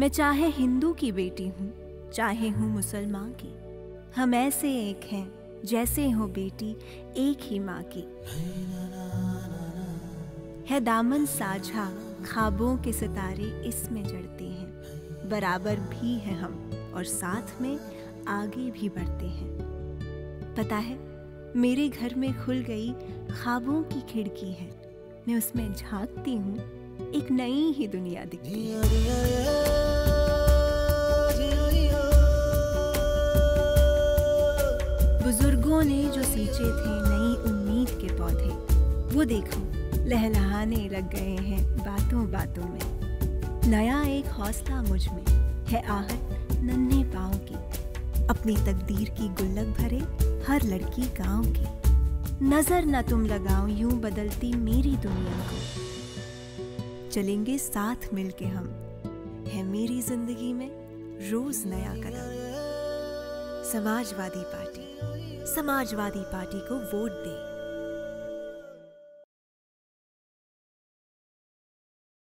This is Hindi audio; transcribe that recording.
मैं चाहे हिंदू की बेटी हूँ, चाहे हूँ मुसलमान की। हम ऐसे एक हैं, जैसे हो बेटी, एक ही माँ की। है दामन साझा, खाबों के सितारे इसमें जड़ते हैं। बराबर भी हैं हम, और साथ में आगे भी बढ़ते हैं। पता है, मेरे घर में खुल गई खाबों की खिड़की है। मैं उसमें झांकती हूँ, एक नई ही दुनिया दिखती है। बुज़ुर्गों ने जो सींचे थे नई उम्मीद के पौधे, वो देखो, लहलहाने लग गए हैं बातों बातों में। नया एक हौसला मुझमें है आहट नन्हे पाँव की, अपनी तकदीर की गुल्लक भरे हर लड़की गाँव की। नज़र न तुम लगाओ यूँ बदलती मेरी दुनिया को। चलेंगे साथ मिलके हम, है मेरी ज़िंदगी में रोज नया कदम। समाजवादी पार्टी। समाजवादी पार्टी को वोट दे।